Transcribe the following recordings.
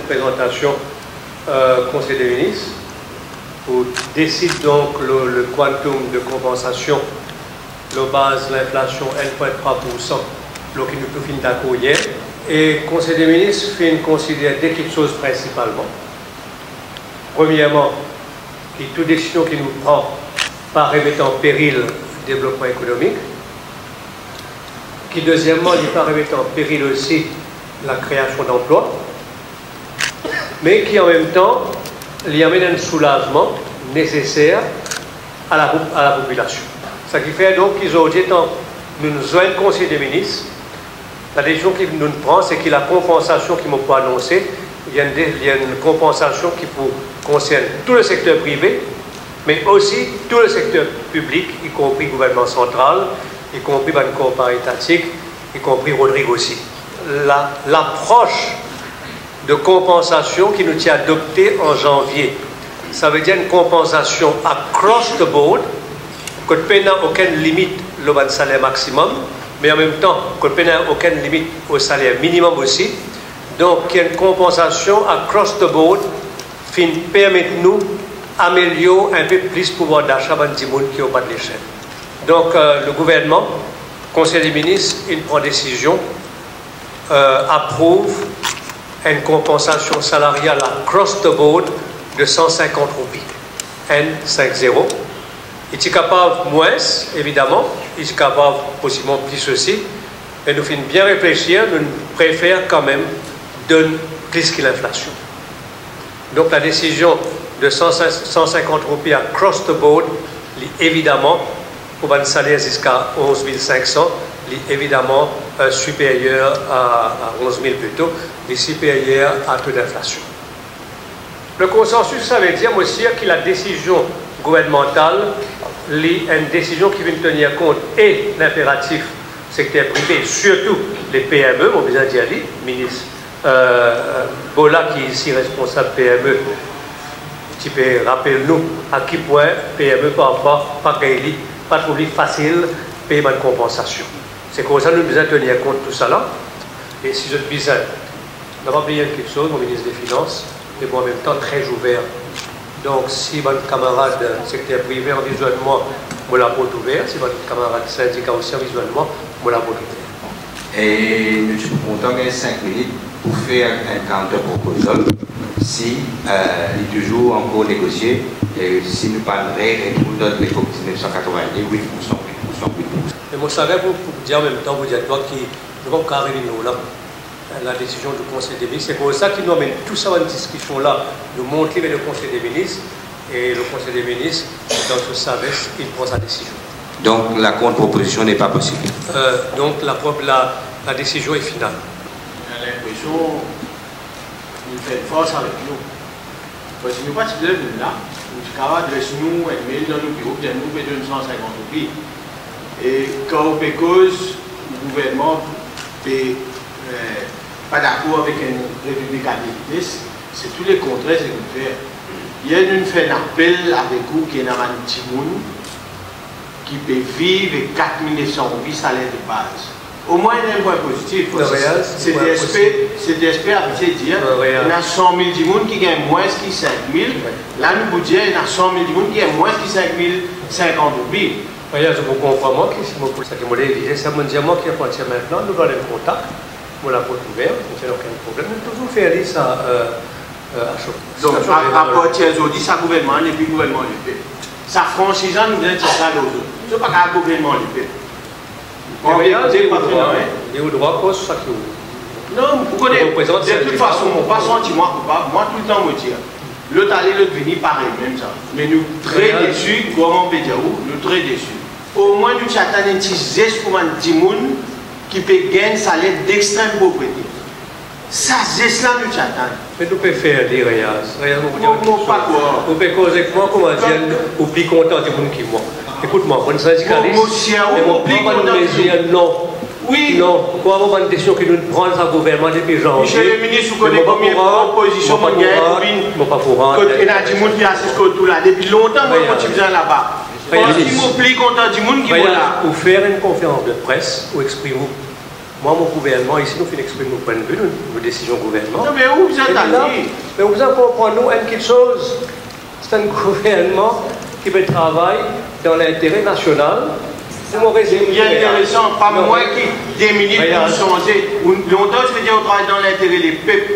présentation euh, Conseil des ministres, où décide donc le, quantum de compensation, le base l'inflation 1,3%, lo qui nous tout fin d'accord hier. Et Conseil des ministres fait une considération deux choses principalement. Premièrement, que toute décision qui nous prend pas remettre en péril le développement économique. Qui deuxièmement, ne pas remettre en péril aussi la création d'emplois. Mais qui en même temps, lui amène un soulagement nécessaire à la, population. Ce qui fait donc qu'aujourd'hui, nous nous avons un conseil des ministres, la décision qu'il nous prend, c'est que la compensation qu'il m'a pas annoncée, il y, a une, il y a une compensation qui concerne tout le secteur privé, mais aussi tout le secteur public, y compris le gouvernement central, y compris le corps étatique, y compris Rodrigue aussi. L'approche de compensation qui nous tient adoptée en janvier, ça veut dire une compensation across the board, que ne n'a aucune limite le salaire maximum, mais en même temps que ne n'a aucune limite au salaire minimum aussi. Donc, il y a une compensation across the board qui permet nous améliorer un peu plus le pouvoir d'achat des gens qui n'ont pas de l'échelle. Donc, euh, le gouvernement, le Conseil des ministres, il prend décision, euh, approuve une compensation salariale across the board de 150 roupies. N50. Il est capable moins, évidemment, il est capable possiblement plus aussi, mais nous finissons bien réfléchir, nous préférons quand même donner plus que l'inflation. Donc la décision de 150 roupies across the board, évidemment, pour un salaire jusqu'à 11 500, évidemment euh, supérieur à, 11 000 plutôt, est supérieur à taux d'inflation. Le consensus, ça veut dire aussi que la décision gouvernementale est une décision qui vient tenir compte et l'impératif secteur privé, surtout les PME, mon d'y aller, ministre euh, Bola qui est ici responsable PME, tu peux rappeler nous à quel point PME parfois pas pas trop facile payer de compensation. C'est comme ça que nous devons tenir compte de tout ça là. Et si je te d'abord oublié quelque chose, mon ministre des Finances, et moi en même temps très ouvert. Donc si votre camarade secteur privé en visuellement me la porte ouverte, si votre camarade syndicat aussi en visuellement me la porte ouverte. Et nous sommes contents ait 5 minutes pour faire un counter-proposal si euh, il est toujours encore négocié et si nous parlons et tout dans les 1980, 8%, 8%, 8%. Mais moi, je savais pour, pour dire en même temps, vous dire toi qui pas arriver nous là, la décision du Conseil des ministres. C'est pour ça qu'il nous amène tout ça en discussion là, nous montrer le Conseil des ministres et le Conseil des ministres, dans ce service, il prend sa décision. Donc la contre-proposition n'est pas possible euh, Donc la, la, la décision est finale. J'ai l'impression qu'il fait force avec nous. Parce que nous pas de là, nous capables de nous, et dans nos bureaux, de nous, de 250 roupies. Et quand on cause, le gouvernement n'est euh, pas d'accord avec une république c'est tous les contraires que nous faisons. Il y a une fait un appel avec vous qui est dans un petit monde qui peut vivre avec 4900 roupies salaire de base. Au moins, il y a un point positif. C'est DSP a pu dire il y a 100 000 personnes qui gagnent moins que 5 000. Là, nous vous dire il y a 100 000 personnes qui gagnent moins que 5 050 roupies. Voyez, je vous comprends, moi, qui, si vous ça qui m'a dit, c'est mon dire, moi qui appartient maintenant, nous allons en contact, nous la porte ouverte, nous n'avons aucun problème, nous toujours faire ça euh, euh, à chaque Donc, à partir d'aujourd'hui, ça gouvernement, et puis gouvernement le. Ça franchise, nous allons dire ça aux autres. Ce n'est pas qu'un gouvernement le fait. On va dire, il y a le droit pour ça qui Non, vous connaissez, de toute façon, on pas senti moi coupable, moi tout le temps me dire. L'autre allait, l'autre venir, pareil, même ça. Mais nous très déçus, comment on peut dire, nous très déçus au moins nous attendons un petit geste pour un petit monde qui peut gagner salaire d'extrême pauvreté. Ça, c'est là nous attendons. Mais nous pouvons faire des réas. Non, pas quoi. Vous pouvez causer comment, dire, ou plus content du monde qui moi. Écoute-moi, bon syndicaliste. Moi, plus content. Non. Oui. Non, pour avoir une décision qui nous prend le gouvernement depuis janvier. Monsieur le ministre, vous connaissez combien mondiales Je ne pas courant. Il y a des gens qui assistent tout là. Depuis longtemps, moi, je suis là-bas. Ou faire une conférence de presse ou exprimer Moi, mon gouvernement, ici, nous faisons exprimer nos points de vue, nos, décisions gouvernement. Non, mais où vous êtes allé? Mais vous en comprenez une quelque chose. C'est un gouvernement qui veut travailler dans l'intérêt national. C'est intéressant, pas moi qui des minutes pour changer. Longtemps, je veux dire, on travaille dans l'intérêt des peuples.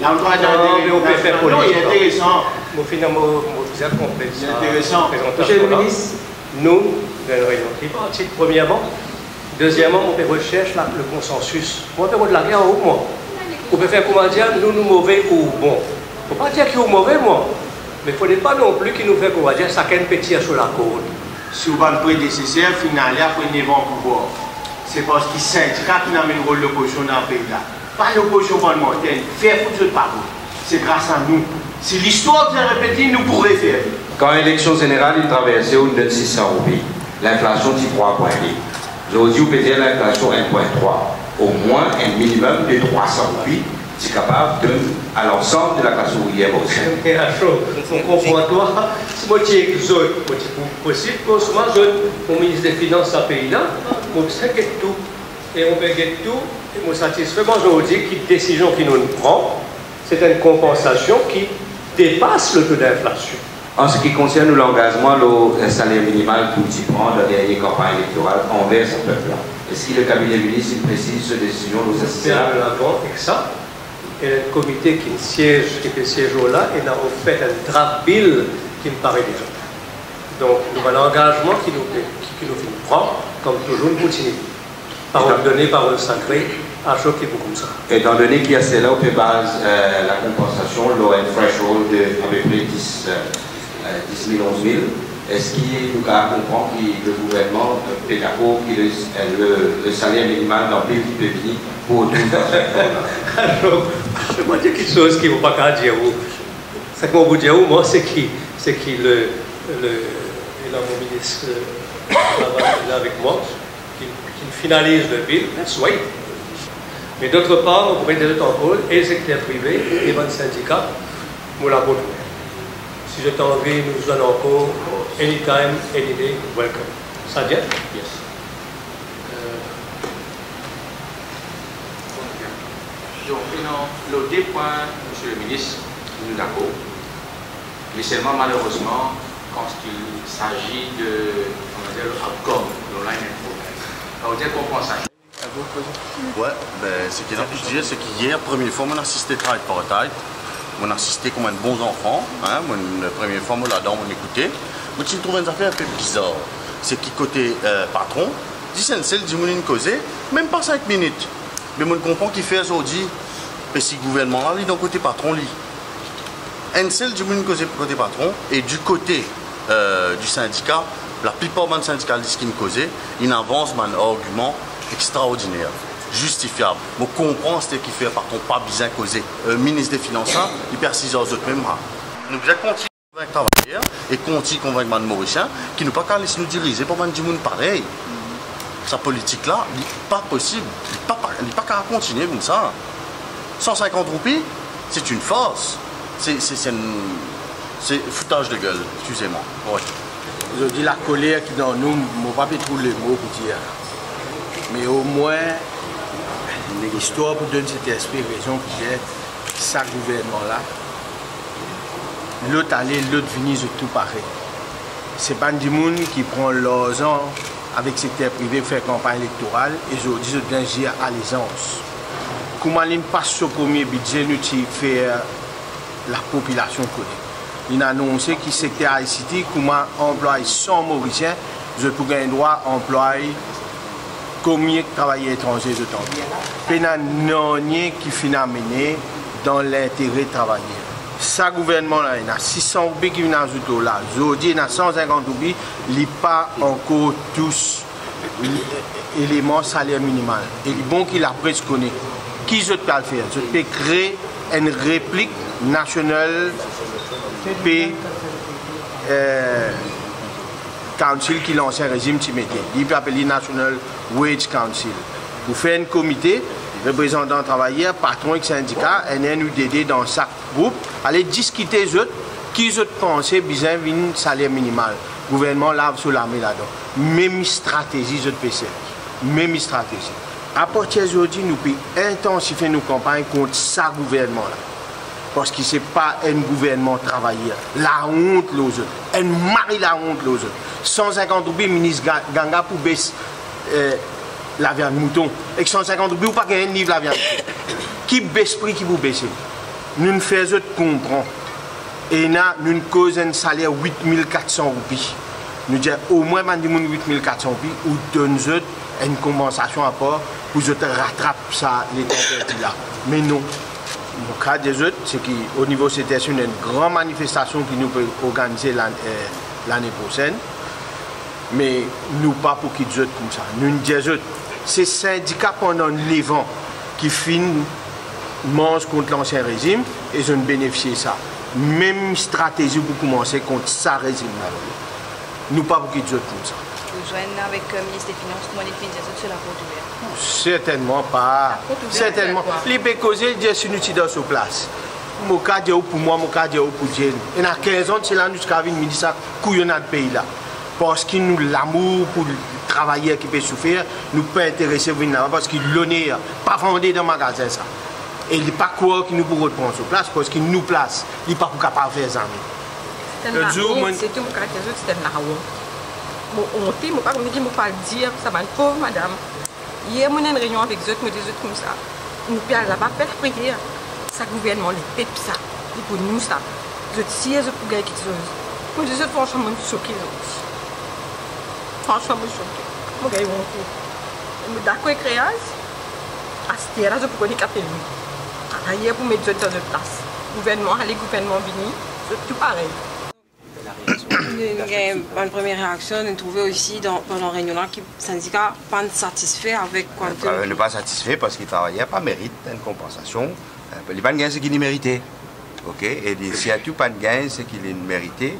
Là, on travaille dans l'intérêt des peuples. Non, c'est intéressant. Mon finalement, vous avez compris. C'est intéressant. Monsieur le ministre, nous, dans la réunion tripartite, premièrement, Deuxièmement, on recherche là, le consensus. On fait de la guerre au moins. On peut faire comment dire, nous, nous mauvais ou bon. Il ne faut pas dire qu'il est mauvais, moi. Mais il ne faudrait pas non plus qu'il nous fait ça qu'un petit sur la côte. Si vous avez un nécessaire, finalement, il faut un pouvoir. C'est parce que syndicat qui a mis le rôle de l'opposition dans le pays là. Pas l'opposition parlementaire, faire foutre de parole. C'est grâce à nous. Si l'histoire vient répéter, nous pourrons faire. Quand l'élection générale, il traversait au de 600 roupies. L'inflation, c'est 3 points. Aujourd'hui, vous pouvez dire l'inflation 1,3. Au moins un minimum de 300 roupies, c'est capable de à l'ensemble de la classe ouvrière aussi. On comprend toi, si moi je suis possible, que moi je, au ministre des Finances à pays là, on sait tout, et on peut tout, et moi satisfait, moi je dis que la décision qui nous prend, c'est une compensation qui dépasse le taux d'inflation. En ce qui concerne l'engagement, le salaire minimal pour y prendre la dernière campagne électorale envers ce peuple-là, est-ce que le cabinet ministre précise cette décision de Bien avant, et ça, et le comité qui siège, qui fait siège là, il a fait un draft bill qui me paraît déjà. Donc, nous avons l'engagement qui nous, qui, nous prend, comme toujours, nous continuons. Parole donnée, parole sacrée, à chaque qui beaucoup ça. Étant donné qu'il y a cela, au base euh, la compensation, l'ON threshold de à peu près 10, 10 000, 11 000. Est-ce qu'il nous comprend que le gouvernement fait d'accord que le, le, salaire minimal dans le pays pour tout Alors, je vais dire quelque chose qui ne va pas dire. Ce que je vous dire, moi, c'est qui, c'est qui le, le, et là, ministre là avec moi, qui, qui finalise le bill, soit. Mais d'autre part, on pourrait dire encore, et le secteur privé, et les syndicats, pour la bonne si je envie, nous allons encore, anytime, any day, welcome. Ça dit Yes. Euh, donc, le deux points, Monsieur le ministre, nous d'accord. Mais seulement malheureusement, quand il s'agit de, on va dire, l'online info, ça veut dire compensation. Ouais, ben, ce qui est dire, c'est qu'hier, première fois, on a assisté à par tête on a assisté comme un bon enfant. Hein, première fois, moi là-dedans, on écoutait. Mais je trouve une affaire un peu bizarre. C'est qui côté euh, patron, dit c'est celle dit une causé, même pas 5 minutes. Mais je comprends qu'il fait aujourd'hui, et si le gouvernement là, il côté patron, lui. Un seul dit une causé côté patron, et du côté euh, du syndicat, la plupart des syndicats qui me causaient, ils avancent un argument extraordinaire justifiable. Je comprends ce qui fait par contre pas bien causé. Le euh, ministre des Finances, il précise aux autres mêmes. Nous devons continuer à travailler et continuer à convaincre les qui pas qu'à laisser nous diriger pour des gens pareil. Sa politique-là, n'est pas possible. Il n'est pas qu'à continuer comme ça. 150 roupies, c'est une force. C'est foutage de gueule, excusez-moi. Je dis la colère qui dans nous, je ne pas trouver le mot pour dire. Mais au moins, l'histoire pour donner cette raison que ça gouvernement-là, l'autre aller, l'autre venir, tout pareil. C'est pas du monde qui prend l'argent avec secteur privé pour faire campagne électorale et je dis que à l'aisance. Comment il passe au premier budget, nous fait la population connaît. Il a annoncé que secteur ICT, comment employer 100 Mauriciens, je pourrais droit employer combien de travailleurs étrangers de temps Pena non qui finit mené dans l'intérêt travailleurs. Ça gouvernement là, il y a 600 roupies qui viennent ajouter là. Aujourd'hui, il y a 150 roupies, il n'y a pas encore tous éléments salaire minimal. Et bon qu'il a presque connu. Qui je peux le faire? Je peux créer une réplique nationale. Euh, Council qui lance un régime timidien. Il peut appeler National Wage Council. Vous faites un comité, représentant travailleurs, patron et syndicat, NNUDD dans chaque groupe, allez discuter eux qui eux pensent besoin d'un salaire minimal. Le gouvernement lave sur l'armée là-dedans. Même stratégie, je PC. Même stratégie. à partir d'aujourd'hui, nous pouvons intensifier nos campagnes contre ce gouvernement-là. Parce que ce n'est pas un gouvernement travailleur. La honte, autres. Un mari la honte, autres. 150 roupies, ministre Ganga pour baisser euh, la viande mouton. Et 150 roupies, ou pas gagner un livre la viande mouton. Qui baisse prix, qui vous baisse? Nous nous faisons comprendre. Et là, nous causons un salaire de 8400 roupies. Nous disons au moins 8400 roupies ou donnons une compensation à part pour rattraper ça, les là. Mais non. Le cas des autres, c'est qu'au niveau c'était une grande manifestation qui nous peut organiser euh, l'année prochaine. Mais nous pas pour qu'ils autres comme ça. Nous disons, c'est syndicats pendant les vents qui finissent mangent contre l'ancien régime et ils ont bénéficié de ça. Même stratégie pour commencer contre ce régime-là. Nous pas pour qu'ils autres comme ça. Avec le ministre des Finances, comment les sur la porte ouverte Certainement pas. Certainement. Les bécosés, ils sont dans sur place. Mon cas pour moi, mon cas pour Dieu. Il y a 15 ans, c'est là que nous avons ministre couillonnant de pays là. Parce que nous, l'amour pour le travailleur qui peut souffrir, nous peut intéresser venir parce que l'honneur, pas fondé dans le magasin ça. Et il n'est pas quoi qui nous pourrait prendre sur place parce qu'il nous place. Il n'est pas capable de faire ça. Le jour, c'était mon caractère, c'était la Bon, honte, je ne pas pas dire, ça va pauvre madame. Hier, on a une réunion avec eux, me disent comme ça. Nous payons là-bas, faire la prière. Ça gouvernement, les têtes, ça. Et pour nous, ça. Je dis, je pour gagner quelque chose. Je dis, franchement, je suis choquée. Franchement, je suis choquée. Je gagne mon coup. Je suis d'accord avec Réaz. À ce terrain, je peux gagner lui? Travailler pour mettre dans de place. Gouvernement, les gouvernements venus, c'est tout pareil. Une première réaction, on trouvait aussi dans, pendant la réunion que le syndicat pas satisfait avec Quantum. Euh, ne pas satisfait parce qu'il travaillait pas mérite une compensation. Il n'a pas gain ce qu'il méritait. Ok? Et s'il n'y a tout pas de gain, c'est qu'il mérité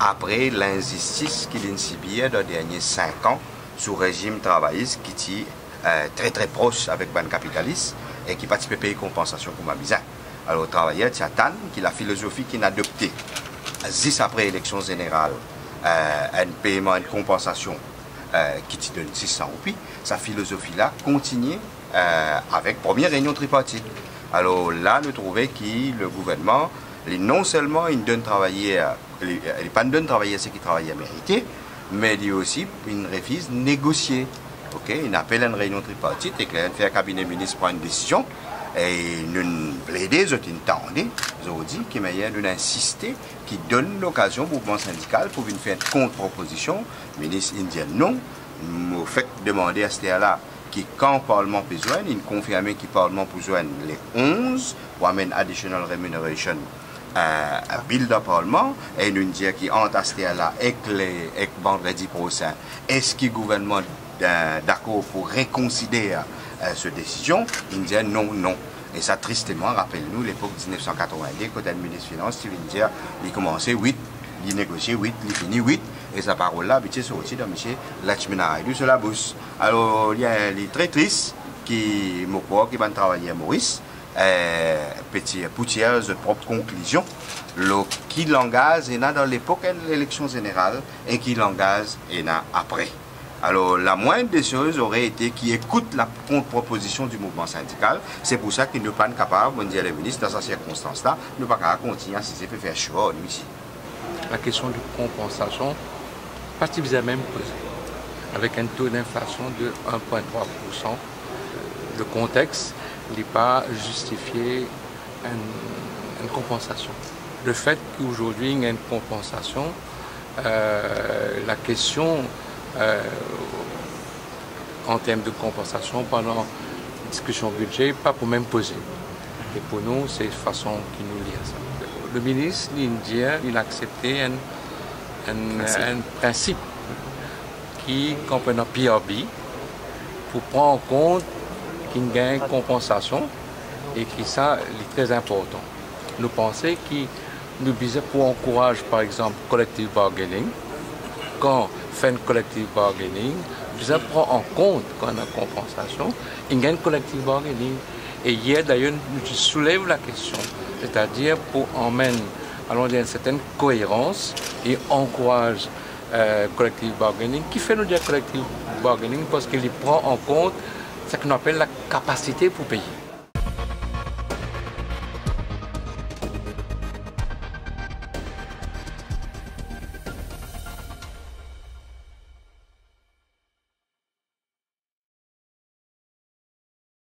après l'injustice qu'il a subi dans les derniers 5 ans sous régime travailliste qui est euh, très très proche avec les capitaliste et qui participe à payer compensation comme un Alors, le travailleur, c'est qui la philosophie qu'il a adoptée juste après l'élection générale, euh, un paiement, une compensation euh, qui te donne 600 roupies, sa philosophie-là continue euh, avec première réunion tripartite. Alors là, nous trouvons que le gouvernement, non seulement il donne travailler, il pas donne travailler ceux qui travaillent à mériter, mais il aussi une refuse négocier. Ok, il appelle une réunion tripartite et qu'il fait un cabinet ministre prend une décision. Et nous plaidons, nous entendons, nous dit y a insister, qui donne l'occasion au mouvement syndical pour venir faire une contre-proposition. Le ministre indien, non. Nous fait demander à ce là qui, quand le Parlement joindre, il confirme que le Parlement joindre les 11 pour amener additional remuneration à bill de Parlement et nous dit qu'entre à là et vendredi prochain, est-ce que le gouvernement est d'accord pour réconsidérer cette décision, Indien, non, non. Et ça, tristement, rappelle-nous l'époque 1990, quand le ministre des Finances, Steven dire, il commençait 8, il négociait 8, il finit 8, et sa parole-là, c'est sorti de M. Lachminaraydu sur la bourse. Alors, il y a les très tristes qui, qui vont travailler à Maurice, euh, petit poutière de propre conclusion, le, qui l'engage, et dans l'époque de l'élection générale, et qui l'engage, et après. Alors la moindre des choses aurait été qu'ils écoutent la contre-proposition du mouvement syndical. C'est pour ça qu'ils ne sont pas capables, on dit les dans ces circonstance-là, ne pas continuer à se faire choix ici. La question de compensation, vous même posé, avec un taux d'inflation de 1,3%. Le contexte n'est pas justifié une, compensation. Le fait qu'aujourd'hui il y a une compensation, euh, la question euh, en termes de compensation pendant la discussion budget, pas pour même poser. Et pour nous, c'est la façon qui nous lie à ça. Le ministre indien, il a accepté un, un, principe qui comprend un PRB pour prendre en compte qu'il y a une compensation et qui ça est très important. Nous pensons qu'il nous visait pour encourager par exemple collective bargaining quand fait une collective bargaining, vous prend en compte quand on a compensation, il y a une collective bargaining. Et hier d'ailleurs, je soulève la question, c'est-à-dire pour emmener allons dire une certaine cohérence et encourage euh, collective bargaining. Qui fait nous dire collective bargaining? Parce qu'il prend en compte ce qu'on appelle la capacité pour payer.